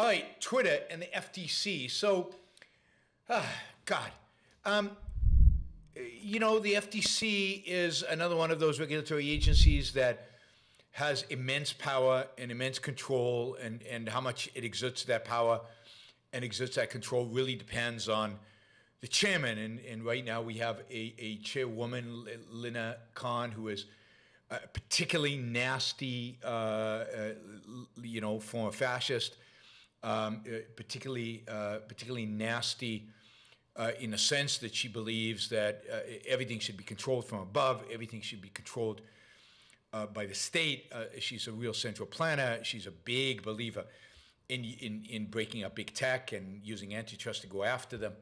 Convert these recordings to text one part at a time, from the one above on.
All right, Twitter and the FTC. So, ah, God, um, you know, the FTC is another one of those regulatory agencies that has immense power and immense control, and, and how much it exerts that power and exerts that control really depends on the chairman. And, and right now we have a, a chairwoman, Lina Khan, who is a particularly nasty, uh, uh, you know, former fascist, um, uh, particularly, uh, particularly nasty. Uh, in the sense that she believes that everything should be controlled from above, everything should be controlled by the state. She's a real central planner. She's a big believer in, in, in breaking up big tech and using antitrust to go after them.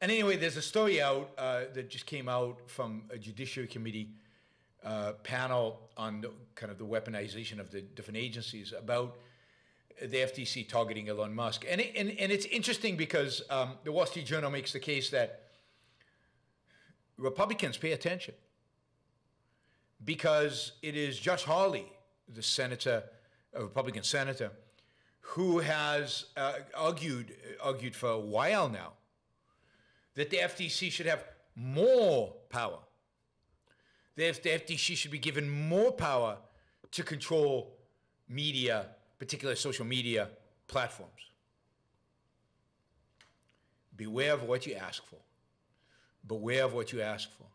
And anyway, there's a story out uh, that just came out from a Judiciary Committee uh, panel on the, kind of the weaponization of the different agencies about the FTC targeting Elon Musk. And, it, and, and it's interesting because um, the Wall Street Journal makes the case that Republicans pay attention because it is Josh Hawley, the senator, a Republican senator, who has uh, argued argued for a while now that the FTC should have more power. The FTC should be given more power to control media, particularly social media platforms. Beware of what you ask for. Beware of what you ask for,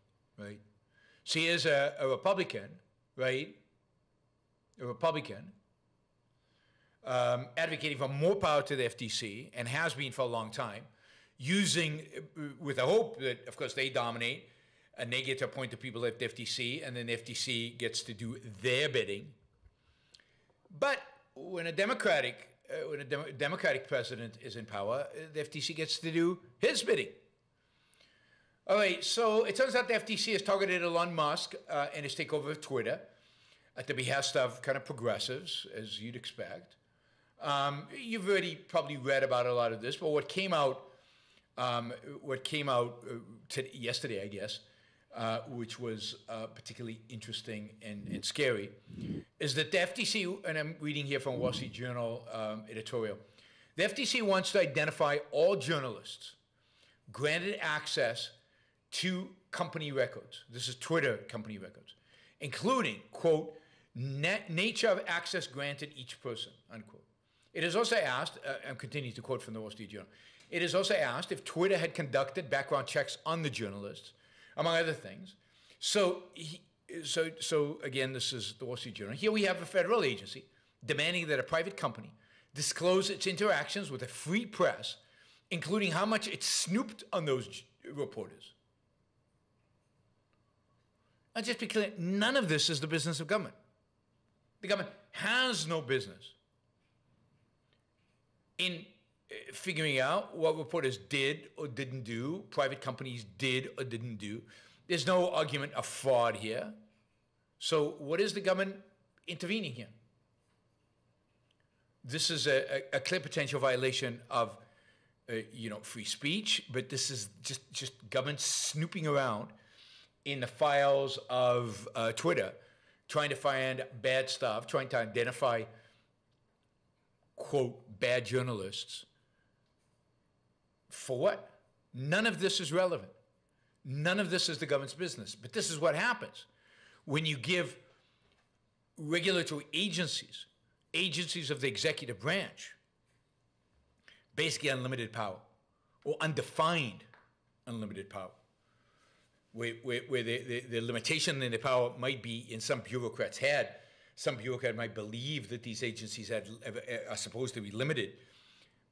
right? She is a, a Republican, right? A Republican, um, advocating for more power to the FTC and has been for a long time, using uh, with the hope that, of course, they dominate and they get to appoint the people at the FTC, and then the FTC gets to do their bidding. But when a Democratic uh, when a dem- Democratic president is in power, uh, the FTC gets to do his bidding. All right, so it turns out the FTC has targeted Elon Musk uh, and his takeover of Twitter at the behest of kind of progressives, as you'd expect. Um, you've already probably read about a lot of this, but what came out, um, what came out uh, yesterday, I guess, uh, which was uh, particularly interesting and, and, scary, is that the FTC, and I'm reading here from Wall Street Journal um, editorial, the FTC wants to identify all journalists granted access to company records. This is Twitter company records, including, quote, nature of access granted each person, unquote. It is also asked, uh, I'm continuing to quote from the Wall Street Journal, it is also asked if Twitter had conducted background checks on the journalists, among other things. So, he, so, so again, this is the Wall Street Journal. Here we have a federal agency demanding that a private company disclose its interactions with a free press, including how much it snooped on those reporters. And just be clear, none of this is the business of government. The government has no business in figuring out what reporters did or didn't do, private companies did or didn't do. There's no argument of fraud here. So, what is the government intervening here? This is a, a, a clear potential violation of, uh, you know, free speech, but this is just just government snooping around in the files of uh, Twitter, trying to find bad stuff, trying to identify, quote, bad journalists. For what? None of this is relevant. None of this is the government's business. But this is what happens when you give regulatory agencies, agencies of the executive branch, basically unlimited power or undefined unlimited power where, where, where the, the, the, limitation in the power might be in some bureaucrat's head. Some bureaucrat might believe that these agencies had, eh, are supposed to be limited,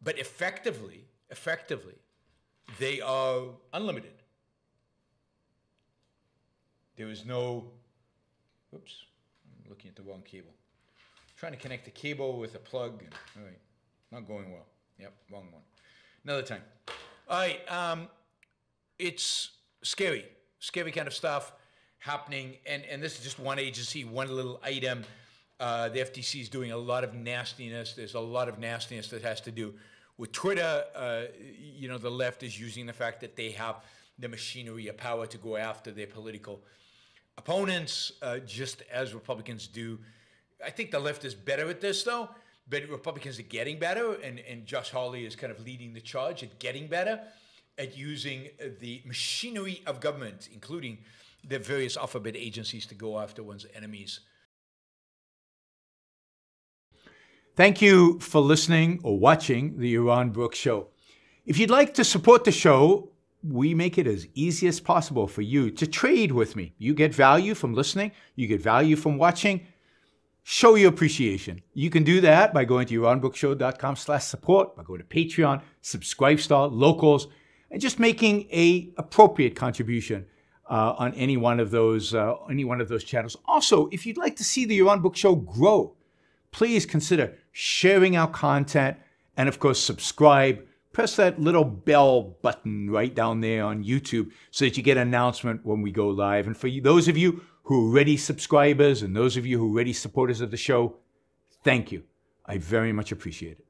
but effectively, effectively, they are unlimited. There is no, oops, I'm looking at the wrong cable. I'm trying to connect the cable with a plug, and, all right, not going well. Yep, wrong one. Another time. All right, um, it's scary scary kind of stuff happening. And, and this is just one agency, one little item. Uh, the FTC is doing a lot of nastiness. There's a lot of nastiness that has to do with Twitter. Uh, you know, the left is using the fact that they have the machinery of power to go after their political opponents, uh, just as Republicans do. I think the left is better at this, though, but Republicans are getting better, and, and Josh Hawley is kind of leading the charge at getting better at using the machinery of government, including the various alphabet agencies, to go after one's enemies. Thank you for listening or watching the Yaron Brook's Show. If you'd like to support the show, we make it as easy as possible for you to trade with me. You get value from listening, you get value from watching. Show your appreciation. You can do that by going to yaronbrookshow.com slash support, by going to Patreon, Subscribestar, Locals, and just making a appropriate contribution uh, on any one of those uh, any one of those channels. Also, if you'd like to see the Yaron Brook Show grow, please consider sharing our content and of course subscribe press that little bell button right down there on YouTube so that you get an announcement when we go live. And for you, those of you who are already subscribers and those of you who are already supporters of the show, thank you. I very much appreciate it.